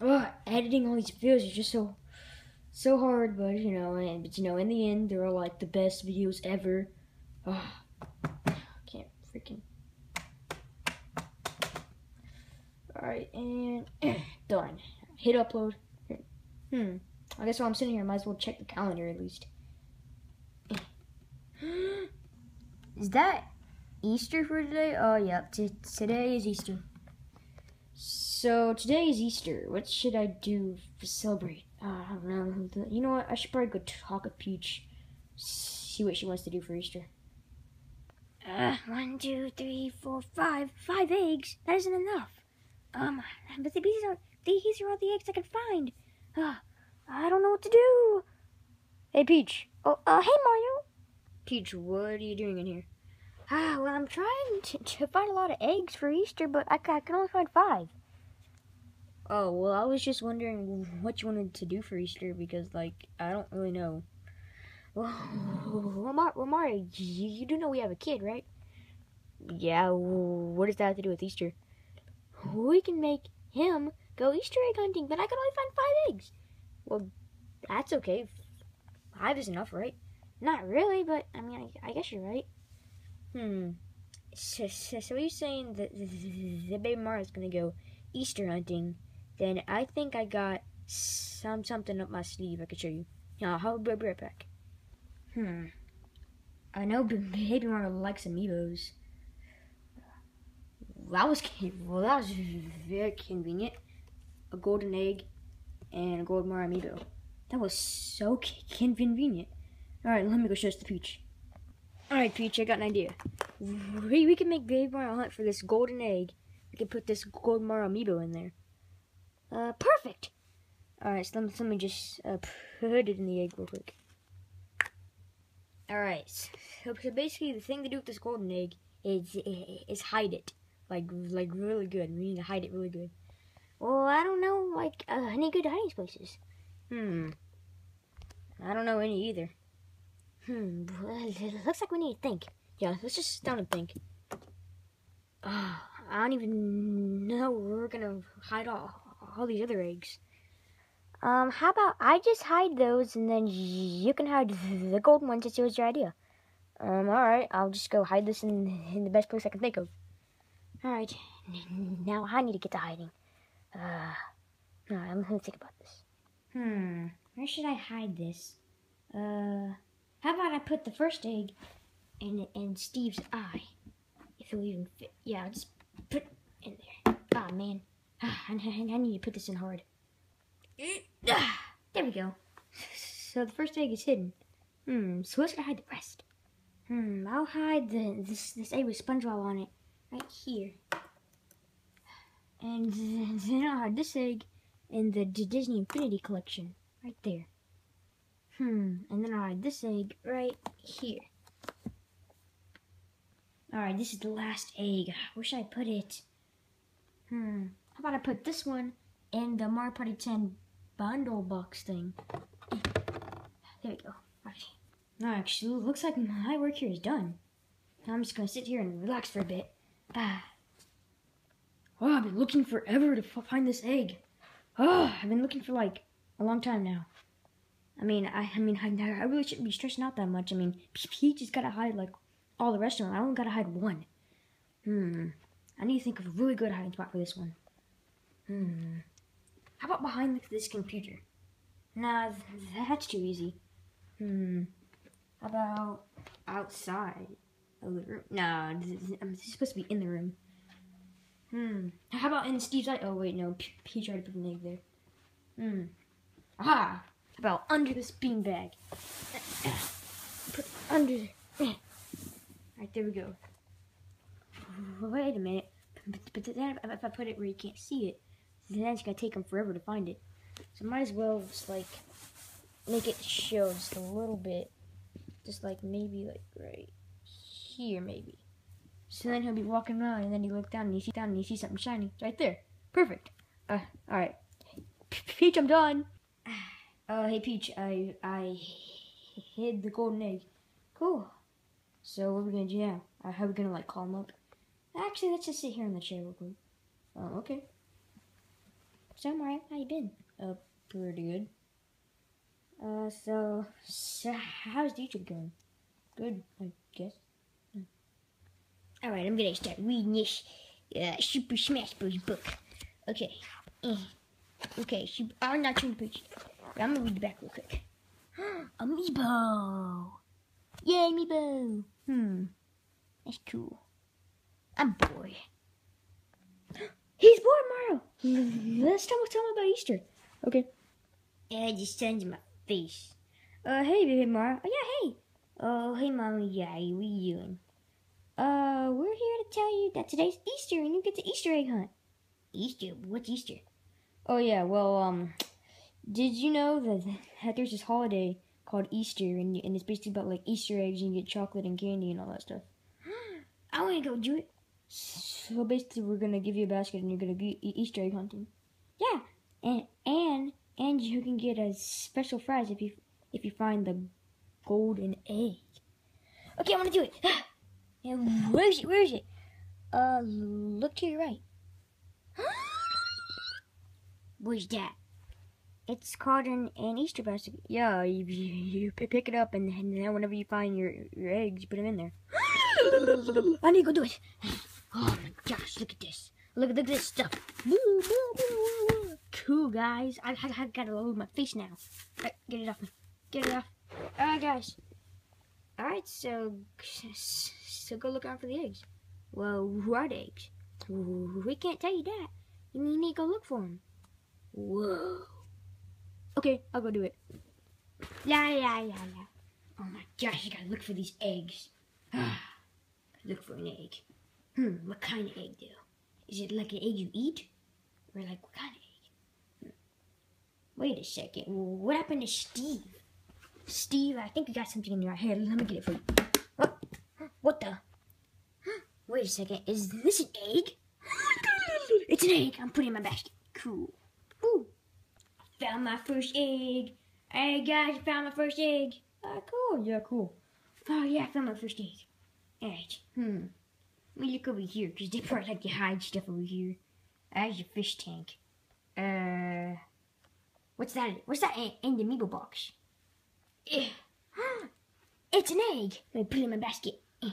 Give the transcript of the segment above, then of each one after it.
ugh, editing all these videos is just so so hard, but you know, and but you know, in the end, they're like the best videos ever. Ugh, can't freaking. All right, and done. Hit upload. Hmm. I guess while I'm sitting here, I might as well check the calendar at least. Is that Easter for today? Oh, yeah. Today is Easter. So today is Easter. What should I do to celebrate? Uh, I don't know. You know what? I should probably go talk to Peach. See what she wants to do for Easter. Uh, one, two, three, four, five. Five eggs. That isn't enough. Um, but these are these are all the eggs I can find. Uh, I don't know what to do. Hey, Peach. Oh, uh, hey, Mario. Peach, what are you doing in here? Ah, well, I'm trying to, to find a lot of eggs for Easter, but I, I can only find five. Oh, well, I was just wondering what you wanted to do for Easter because, like, I don't really know. Well, well, Mar- Mario, you, you do know we have a kid, right? Yeah, what does that have to do with Easter? We can make him go Easter egg hunting, but I can only find five eggs. Well, that's okay. Five is enough, right? Not really, but I mean, I, I guess you're right. Hmm. So, so, so you're saying that the, the baby Mario's gonna go Easter hunting? Then I think I got some something up my sleeve I could show you. Yeah, I'll be right back. Hmm. I know baby Mario likes amiibos. That was well, that was very convenient. A golden egg and a gold Mario amiibo. That was so convenient. Alright, let me go show this to Peach. Alright, Peach, I got an idea. We, we can make Baby Mario hunt for this golden egg. We can put this gold Mario amiibo in there. Uh, perfect! Alright, so let me, let me just uh, put it in the egg real quick. Alright, so, so basically the thing to do with this golden egg is, is hide it. Like, like really good. We need to hide it really good. Well, I don't know, like, uh, any good hiding places. Hmm. I don't know any either. Hmm, it looks like we need to think. Yeah, let's just sit down and think. Uh, I don't even know where we're gonna hide all, all these other eggs. Um, how about I just hide those and then you can hide the golden ones since it was your idea. Um, alright, I'll just go hide this in, in the best place I can think of. Alright, now I need to get to hiding. Uh, alright, I'm gonna think about this. Hmm, where should I hide this? Uh, how about I put the first egg in in Steve's eye? If it'll even fit. Yeah, I'll just put it in there. Ah, oh, man. I, need to put this in hard. There we go. So the first egg is hidden. Hmm, so where's gonna hide the rest? Hmm, I'll hide the this this egg with SpongeBob on it right here. And then I'll hide this egg in the Disney Infinity Collection right there. Hmm, and then I'll hide this egg right here. Alright, this is the last egg. Where should I put it? Hmm, how about I put this one in the Mario Party 10 bundle box thing? There we go. Alright. Actually, looks like my work here is done. Now I'm just gonna sit here and relax for a bit. Ah. Oh, I've been looking forever to find this egg. Oh, I've been looking for like a long time now. I mean, I, I mean, I, I really shouldn't be stressing out that much. I mean, Peach just gotta hide like all the rest of them. I only gotta hide one. Hmm. I need to think of a really good hiding spot for this one. Hmm. How about behind this computer? Nah, that's too easy. Hmm. How about outside of the room? Nah, this is supposed to be in the room. Hmm. How about in Steve's eye? Oh wait, no. He tried to put an egg there. Hmm. Aha! How about under this beanbag. Put under. Alright, there we go. Wait a minute. If I put it where you can't see it, then it's gonna take them forever to find it. So might as well just like make it show just a little bit. Just like maybe like right here maybe. So then he'll be walking around and then you look down and you see down and you see something shiny. Right there. Perfect. Uh alright. Peach, I'm done. Uh, hey Peach, I I hid the golden egg. Cool. So what are we gonna do now? Uh, how are we gonna like call him up? Actually, let's just sit here in the chair real quick. Oh, okay. So I'm alright. How you been? Uh, pretty good. Uh, so, so how's YouTube going? Good, I guess. Alright, I'm gonna start reading this uh, Super Smash Bros. book. Okay. Eh. Okay, I'm not trying to page. I'm gonna read the back real quick. Amiibo! Yay, Amiibo! Hmm. That's cool. I'm bored. He's bored, Mario! Let's talk, tell him about Easter. Okay. Yeah, just sends my face. Uh, hey, baby Mario. Oh, yeah, hey. Oh, hey, mommy, daddy. What you doing? Uh, we're here to tell you that today's Easter and you get the Easter egg hunt. Easter? What's Easter? Oh yeah, well, um, did you know that, that there's this holiday called Easter, and, and it's basically about like Easter eggs, and you get chocolate and candy and all that stuff. I want to go do it. So basically, we're gonna give you a basket, and you're gonna be e- Easter egg hunting. Yeah, and and and you can get a special prize if you if you find the golden egg. Okay, I want to do it. and where is it? Where is it? Uh, look to your right. Where's that? It's called in an Easter basket. Yeah, you, you, you pick it up, and, and then whenever you find your your eggs, you put them in there. I need to go do it. Oh my gosh, look at this. Look, look at this stuff. Cool, guys. I, I, I gotta load my face now. Alright, get it off me. Get it off. Alright, guys. Alright, so, so go look out for the eggs. Well, what eggs? We can't tell you that. You need to go look for them. Whoa. Okay, I'll go do it. Yeah, yeah, yeah, yeah. Oh my gosh, you gotta look for these eggs. look for an egg. Hmm, what kind of egg though? Is it like an egg you eat? Or like what kind of egg? Hmm. Wait a second. What happened to Steve? Steve, I think you got something in your head. Let me get it for you. What? What the? Wait a second. Is this an egg? It's an egg. I'm putting it in my basket. Cool. Ooh. Found my first egg. Hey guys, I found my first egg. Ah, cool. Yeah, cool. Oh yeah, I found my first egg. Alright, hmm. Let me look over here, because they probably like to hide stuff over here. There's your fish tank. Uh, what's that? What's that in, the amiibo box? Eh. It's an egg. Let me put it in my basket. Eh.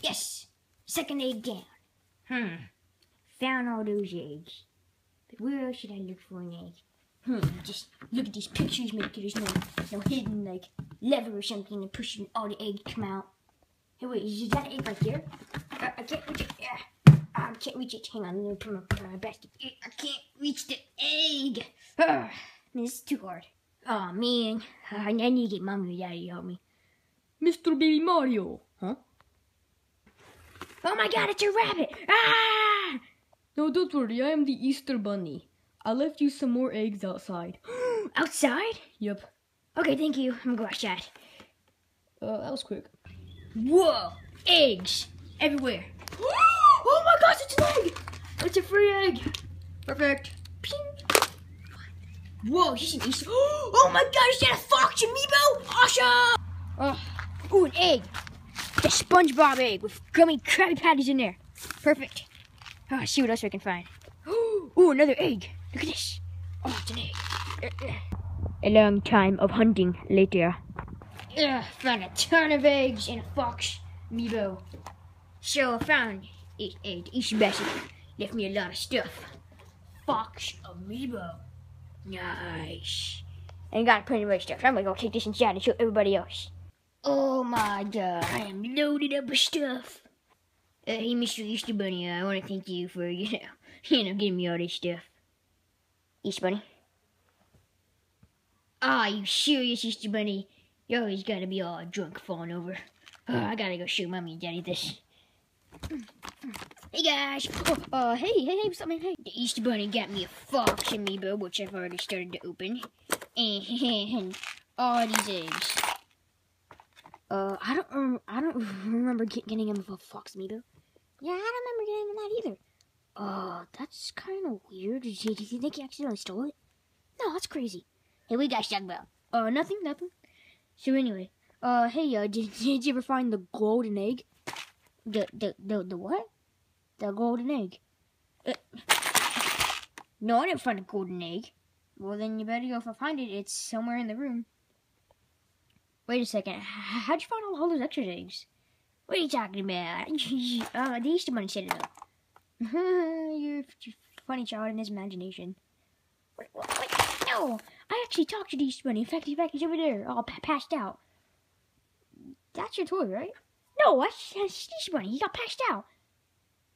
Yes, second egg down. Hmm. Found all those eggs. But where else should I look for an egg? Hmm, just look at these pictures, make sure there's no, no hidden, like, lever or something and pushing all the eggs come out. Hey, wait, is that egg right there? Uh, I can't reach it. Yeah. I can't reach it. Hang on, let me put my, put my basket. I can't reach the egg. Ugh, this is too hard. Oh, man. I need to get mommy or daddy to help me. Mr. Baby Mario. Huh? Oh my god, it's a rabbit! Ah! No, don't worry. I am the Easter Bunny. I left you some more eggs outside. Outside? Yep. Okay, thank you. I'm gonna go outside. Uh, that was quick. Whoa! Eggs everywhere. oh my gosh, it's an egg! It's a free egg. Perfect. Ping. Whoa, she's an Easter. Oh my god, is that a fox amiibo? Awesome! Oh, ooh, an egg. The SpongeBob egg with gummy Krabby Patties in there. Perfect. Oh, let's see what else we can find. Ooh, another egg. Look at this. Oh, it's an egg. A long time of hunting later. Ugh, found a ton of eggs and a fox amiibo. So I found it, it, Easter basket. Left me a lot of stuff. Fox amiibo. Nice. And got plenty of stuff. I'm gonna go take this inside and show everybody else. Oh my god, I am loaded up with stuff. Uh, hey, Mr. Easter Bunny, uh, I want to thank you for, you know, you know, giving me all this stuff. Easter Bunny? Ah, you serious, Easter Bunny? You always gotta be all drunk falling over. Oh, I gotta go show mommy and daddy this. Hey guys! Oh, uh, hey, hey, hey, what's up, man? Hey. The Easter Bunny got me a fox amiibo, which I've already started to open. And all these eggs. Uh, I don't, rem- I don't remember get- getting him a fox amiibo. Yeah, I don't remember getting him that either. Uh, that's kind of weird. Did you, you think he accidentally stole it? No, that's crazy. Hey, we guys talking about? Uh, nothing, nothing. So anyway, uh, hey, uh, did, did you ever find the golden egg? The, the, the, the what? The golden egg. Uh, No, I didn't find a golden egg. Well, then you better go if I find it. It's somewhere in the room. Wait a second. How'd you find all, all those extra eggs? What are you talking about? uh, the Easter Bunny set it up. You're a funny child in his imagination. Wait, wait, no! I actually talked to the Easter Bunny. In fact, in fact, he's over there, all passed out. That's your toy, right? No, that's, that's Easter Bunny. He got passed out.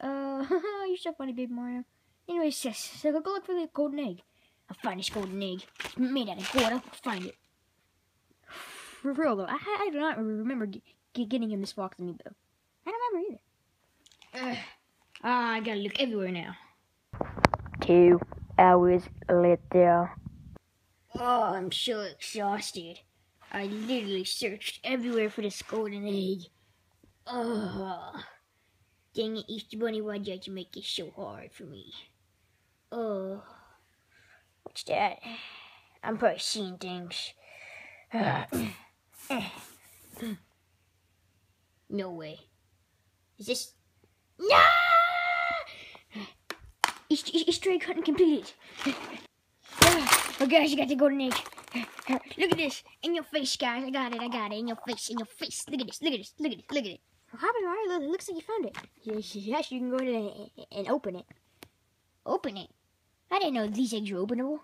Uh, you're so funny, Baby Mario. Anyways, so, so go look for the golden egg. I'll find this golden egg. It's made out of gold. I'll find it. For real, though, I, I do not remember getting him this Fox amiibo. I don't remember either. Ugh. Ah, I gotta look everywhere now. Two hours later. Oh, I'm so exhausted. I literally searched everywhere for this golden egg. Oh, dang it, Easter Bunny, why'd you have to make it so hard for me? Oh, what's that? I'm probably seeing things. no way. Is this... No! Easter, egg hunting completed. oh guys, you got to the golden egg. Look at this. In your face, guys. I got it. I got it. In your face. In your face. Look at this. Look at this. Look at this. Look at it. Happened, Mario? It looks like you found it. Yes, you can go ahead and, open it. Open it? I didn't know these eggs were openable.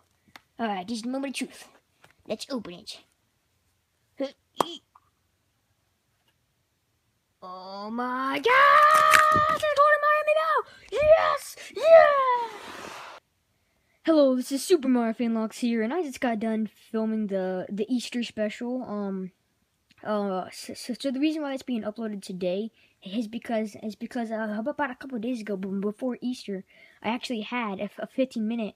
Alright, this is the moment of truth. Let's open it. Oh my god! They're going to Miami now! Yes! Yeah! Hello, this is Super Mario Fanlox here, and I just got done filming the the Easter special. Um, uh, so, so, the reason why it's being uploaded today is because is because uh, about a couple days ago, before Easter, I actually had a, a 15 minute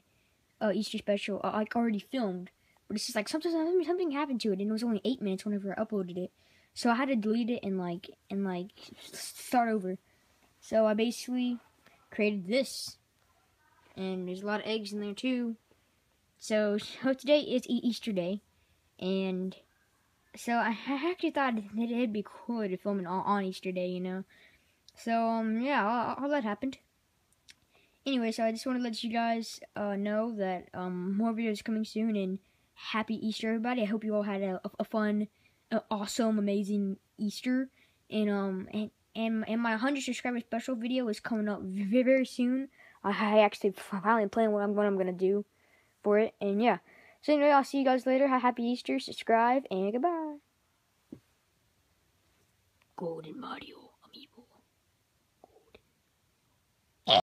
uh, Easter special uh, like already filmed, but it's just like something something happened to it, and it was only eight minutes whenever I uploaded it, so I had to delete it and like and like start over. So I basically created this and there's a lot of eggs in there too. So, so today is Easter Day, and so I actually thought it'd be cool to film it all on Easter Day, you know. So um yeah, all, all that happened. Anyway, so I just want to let you guys uh, know that um more videos coming soon, and happy Easter, everybody. I hope you all had a, a fun, uh, awesome, amazing Easter, and um and and and my 100 subscriber special video is coming up very, very soon. I actually finally plan what I'm what I'm gonna do for it, and yeah. So anyway, I'll see you guys later. Have Happy Easter, subscribe, and goodbye. Golden Mario.